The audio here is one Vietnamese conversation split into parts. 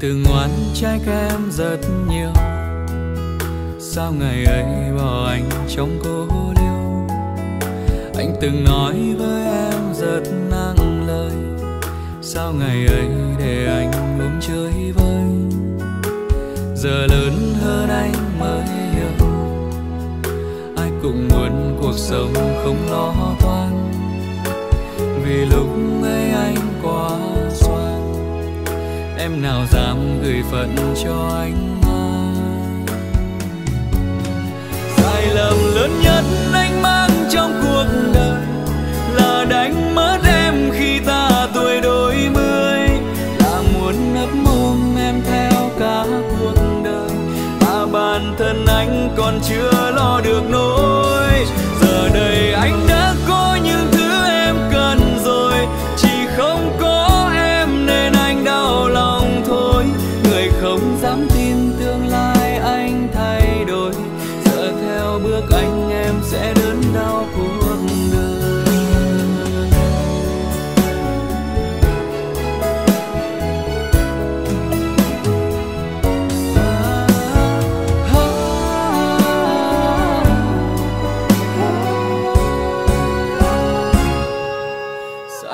từ ngoan trai trái em rất nhiều. Sao ngày ấy bỏ anh trong cô liêu anh từng nói với em rất nặng lời. Sao ngày ấy để anh uống chơi vơi? Giờ lớn hơn anh mới hiểu. Ai cũng muốn cuộc sống không lo toan. Vì lúc em nào dám gửi phận cho anh sai lầm lớn nhất anh mang trong cuộc đời là đánh mất em khi ta tuổi đôi mươi. Là muốn nấp mồm em theo cả cuộc đời, mà bản thân anh còn chưa lo được nỗi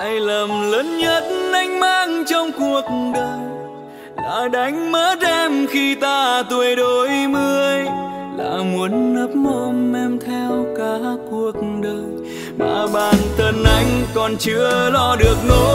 sai lầm lớn nhất anh mang trong cuộc đời. Là đánh mất em khi ta tuổi đôi mươi, là muốn nấp mồm em theo cả cuộc đời. Mà bản thân anh còn chưa lo được nỗi